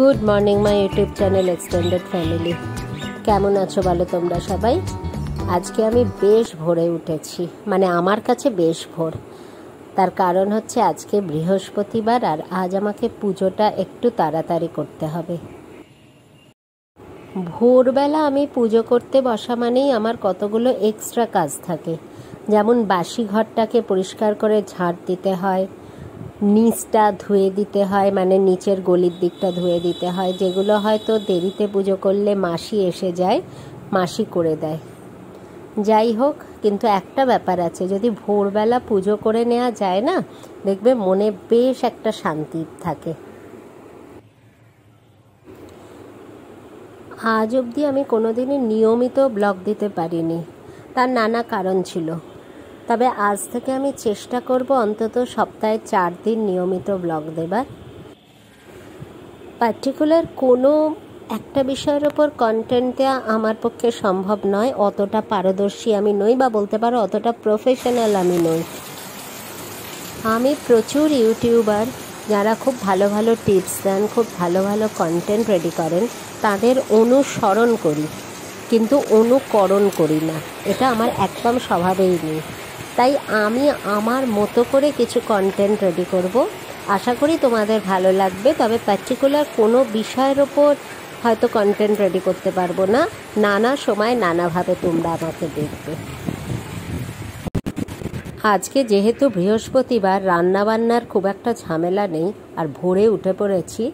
Good morning, my YouTube channel extended family. কেমন আছো বলো তোমরা সবাই? আজকে আমি বেশ ভোরে উঠেছি মানে আমার কাছে বেশ ভোর। তার কারণ হচ্ছে আজকে বৃহস্পতিবার আর আজ আমাকে পুজোটা একটু তাড়াতাড়ি করতে হবে। ভোরবেলা আমি পুজো করতে বসা মানেই আমার কতগুলো এক্সট্রা কাজ থাকে। যেমন বাসি ঘরটাকে পরিষ্কার করে ঝাড় দিতে হয় নিচটা ধুয়ে দিতে হয় মানে নিচের গলির দিকটা ধুয়ে দিতে হয়, যেগুলো হয়তো দেরিতে পুজো করলে মাসি এসে যায়, মাসি করে দেয়। যাই হোক, কিন্তু একটা ব্যাপার আছে, যদি ভোরবেলা পুজো করে নেওয়া যায় না, দেখবে মনে বেশ একটা শান্তি থাকে। আজ অবধি আমি কোনোদিনই নিয়মিত ব্লগ দিতে পারিনি। তার নানা কারণ ছিল। তবে আজ থেকে আমি চেষ্টা করব অন্তত সপ্তাহে চার দিন নিয়মিত ব্লগ দেবার। পার্টিকুলার কোনো একটা বিষয়ের ওপর কন্টেন্ট দেওয়া আমার পক্ষে সম্ভব নয়, অতটা পারদর্শী আমি নই বা বলতে পারো অতটা প্রফেশনাল আমি নই। আমি প্রচুর ইউটিউবার যারা খুব ভালো ভালো টিপস দেন, খুব ভালো ভালো কন্টেন্ট রেডি করেন, তাদের অনুসরণ করি, কিন্তু অনুকরণ করি না। এটা আমার একদম স্বভাবেই নেই। তাই আমি আমার মতো করে কিছু কন্টেন্ট রেডি করব। আশা করি তোমাদের ভালো লাগবে, তবে পার্টিকুলার কোনো বিষয়ের ওপর হয়তো কন্টেন্ট রেডি করতে পারব না। নানা সময় নানাভাবে তোমরা আমাকে দেখবে। আজকে যেহেতু বৃহস্পতিবার, রান্নাবান্নার খুব একটা ঝামেলা নেই, আর ভোরে উঠে পড়েছি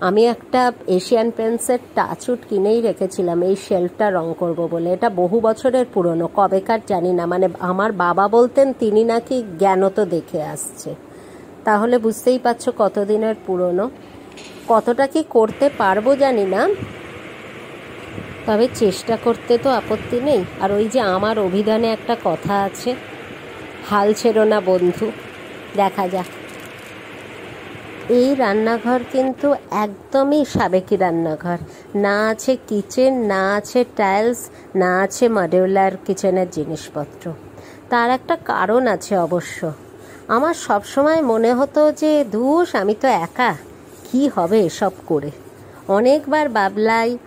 আমি একটা এশিয়ান পেন্টসের টাচুট কিনেই রেখেছিলাম, এই শেলফটা রং করব বলে। এটা বহু বছরের পুরনো, কবেকার জানি না। মানে আমার বাবা বলতেন, তিনি নাকি জ্ঞানত দেখে আসছে। তাহলে বুঝতেই পারছ কতদিনের পুরনো। কতটা কি করতে পারব জানি না। তবে চেষ্টা করতে তো আপত্তি নেই। আর ওই যে আমার অভিধানে একটা কথা আছে, হাল ছেড়ো না বন্ধু। দেখা যাক। এই রান্নাঘর কিন্তু একদমই সাবেকি রান্নাঘর। না আছে কিচেন, না আছে টাইলস, না আছে মডিউলার কিচেনের জিনিসপত্র। তার একটা কারণ আছে অবশ্য। আমার সবসময় মনে হতো যে ধুস আমি তো একা। কি হবে এসব করে? অনেকবার বাবলাই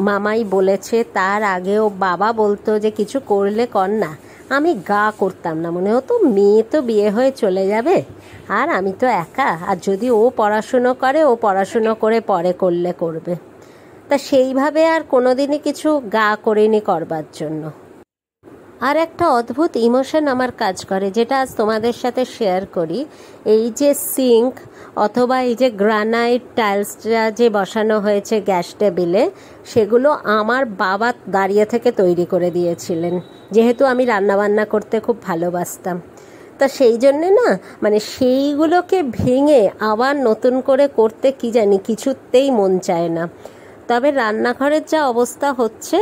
মামাই বলেছে, তার আগেও বাবা বলতো যে, কিছু করলে কর না। আমি গা করতাম না, মনে হতো মেয়ে তো বিয়ে হয়ে চলে যাবে। আর আমি তো একা, আর যদি ও পড়াশুনো করে, ও পড়াশুনো করে পরে করলে করবে। তা সেইভাবে আর কোনোদিনই কিছু গা করিনি করবার জন্য। আর একটা অদ্ভুত ইমোশন আমার কাজ করে, যেটা আজ তোমাদের সাথে শেয়ার করি। এই যে সিঙ্ক অথবা এই যে গ্রানাইট টাইলসটা যে বসানো হয়েছে গ্যাস টেবিলে সেগুলো আমার বাবা দাঁড়িয়ে থেকে তৈরি করে দিয়েছিলেন। যেহেতু আমি রান্নাবান্না করতে খুব ভালোবাসতাম। তা সেই জন্যে না মানে সেইগুলোকে ভেঙে আবার নতুন করে করতে কি জানি কিছুতেই মন চায় না। তবে রান্নাঘরের যা অবস্থা হচ্ছে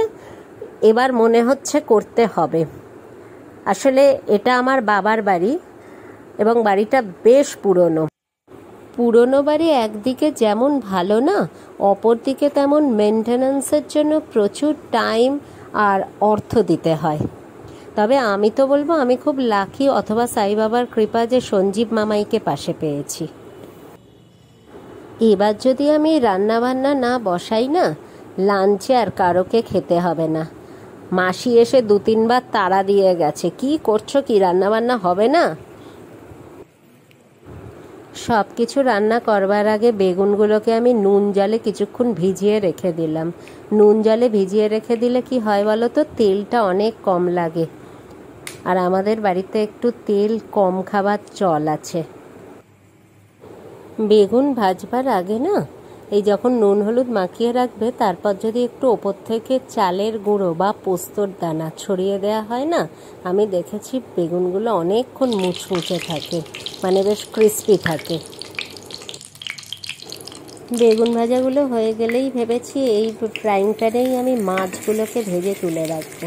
এবার মনে হচ্ছে করতে হবে। আসলে এটা আমার বাবার বাড়ি এবং বাড়িটা বেশ পুরনো। পুরনো বাড়ি একদিকে যেমন ভালো না, অপরদিকে তেমন মেনটেন্যান্সের জন্য প্রচুর টাইম আর অর্থ দিতে হয়। তবে আমি তো বলব, আমি খুব লাকি অথবা সাই বাবার কৃপা যে সঞ্জীব মামাইকে পাশে পেয়েছি। এবার যদি আমি রান্নাবান্না না বসাই না, লাঞ্চে আর কারোকে খেতে হবে না। মাসি এসে দু তিনবার তাড়া দিয়ে গেছে। কি করছ কি? রান্নাবান্না হবে না? সব কিছু রান্না করবার আগে বেগুনগুলোকে আমি নুন জলে কিছুক্ষণ ভিজিয়ে রেখে দিলাম। নুন জলে ভিজিয়ে রেখে দিলে কি হয় বলো তো? তেলটা অনেক কম লাগে। আর আমাদের বাড়িতে একটু তেল কম খাবার চল আছে। বেগুন ভাজবার আগে না এই যখন নুন হলুদ মাখিয়ে রাখবে, তারপর যদি একটু ওপর থেকে চালের গুঁড়ো বা পোস্তর দানা ছড়িয়ে দেওয়া হয় না, আমি দেখেছি বেগুনগুলো অনেকক্ষণ মুচমুচে থাকে মানে বেশ ক্রিস্পি থাকে। বেগুন ভাজাগুলো হয়ে গেলেই ভেবেছি এই ফ্রাইং প্যানেই আমি মাছগুলোকে ভেজে তুলে রাখব।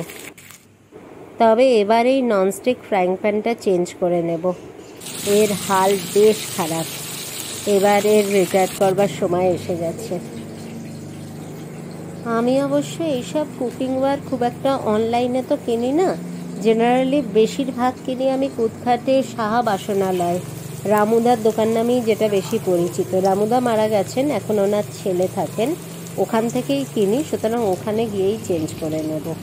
তবে এবার এই ননস্টিক ফ্রাইং প্যানটা চেঞ্জ করে নেব। এর হাল বেশ খারাপ। এবার এর রিটায়ার করবার সময় এসে গেছে। আমি অবশ্য এইসব কুকিং ওয়ার খুব একটা অনলাইনে তো কিনি না। জেনারেলি বেশিরভাগ কিনি আমি কুদঘাটে সাহা বাসনালয়। রামুদার দোকান নামেই যেটা বেশি পরিচিত। রামুদা মারা গেছেন, এখন ওনার ছেলে থাকেন। ওখান থেকেই কিনি, সুতরাং ওখানে গিয়েই চেঞ্জ করে নেব।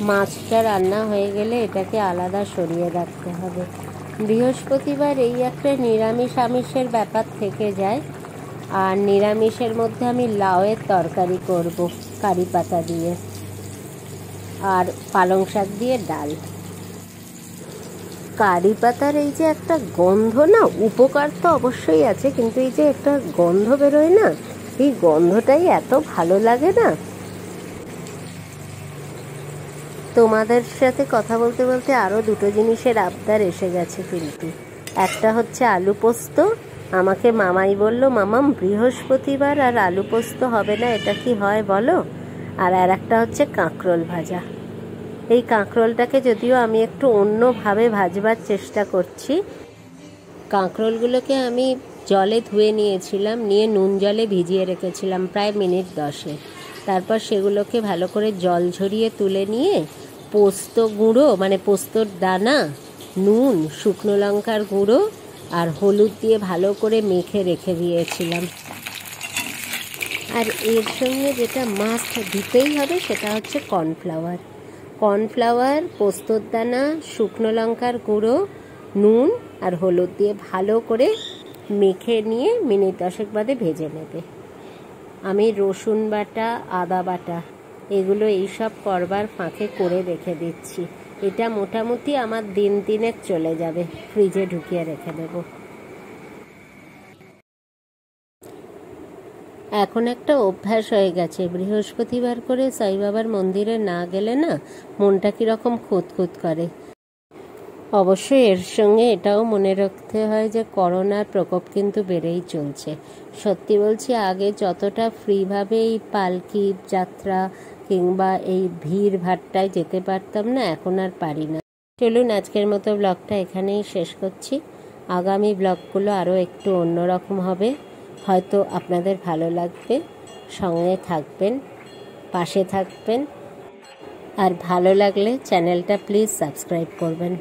মাছটা রান্না হয়ে গেলে এটাকে আলাদা সরিয়ে রাখতে হবে। বৃহস্পতিবার এই একটা নিরামিষ আমিষের ব্যাপার থেকে যায়। আর নিরামিষের মধ্যে আমি লাউয়ের তরকারি করব, কারি পাতা দিয়ে। আর পালং শাক দিয়ে ডাল। কারি পাতার এই যে একটা গন্ধ না, উপকার তো অবশ্যই আছে, কিন্তু এই যে একটা গন্ধ বেরোয় না, এই গন্ধটাই এত ভালো লাগে না। তোমাদের সাথে কথা বলতে বলতে আরও দুটো জিনিসের আবদার এসে গেছে কিন্তু একটা হচ্ছে আলু পোস্ত। আমাকে মামাই বলল, মামাম, বৃহস্পতিবার আর আলু পোস্ত হবে না, এটা কি হয় বলো? আর আর একটা হচ্ছে কাঁকরোল ভাজা। এই কাঁকরোলটাকে যদিও আমি একটু অন্যভাবে ভাজবার চেষ্টা করছি, কাঁকরোলগুলোকে আমি জলে ধুয়ে নিয়েছিলাম, নিয়ে নুন জলে ভিজিয়ে রেখেছিলাম প্রায় মিনিট দশে তারপর সেগুলোকে ভালো করে জল ঝরিয়ে তুলে নিয়ে পোস্ত গুঁড়ো মানে পোস্তর দানা, নুন, শুকনো লঙ্কার গুঁড়ো আর হলুদ দিয়ে ভালো করে মেখে রেখে দিয়েছিলাম। আর এর সঙ্গে যেটা মাস্ট দিতেই হবে সেটা হচ্ছে কর্নফ্লাওয়ার কর্নফ্লাওয়ার পোস্তর দানা, শুকনো লঙ্কার গুঁড়ো, নুন আর হলুদ দিয়ে ভালো করে মেখে নিয়ে মিনিট দশেক বাদে ভেজে নেবে। আমি রসুন বাটা, আদা বাটা, এগুলো এইসব করবার ফাঁকে করে রেখে দিচ্ছি। এটা মোটামুটি আমার দিন দিনের চলে যাবে। ফ্রিজে ঢুকিয়ে রেখে দেবো। এখন একটা অভ্যাস হয়ে গেছে। বৃহস্পতিবার করে সাই বাবার মন্দিরে না গেলে না মনটা কীরকম খুঁতখুত করে। অবশ্যই এর সঙ্গে এটাও মনে রাখতে হয় যে করোনার প্রকোপ কিন্তু বেড়েই চলছে। সত্যি বলছি, আগে যতটা ফ্রিভাবে এই পালকি যাত্রা কিংবা এই ভিড় ভাট্টায় যেতে পারতাম না, এখন আর পারি না। চলুন আজকের মতো ব্লগটা এখানেই শেষ করছি। আগামী ব্লগগুলো আরও একটু অন্যরকম হবে। হয়তো আপনাদের ভালো লাগবে। সঙ্গে থাকবেন, পাশে থাকবেন। আর ভালো লাগলে চ্যানেলটা প্লিজ সাবস্ক্রাইব করবেন।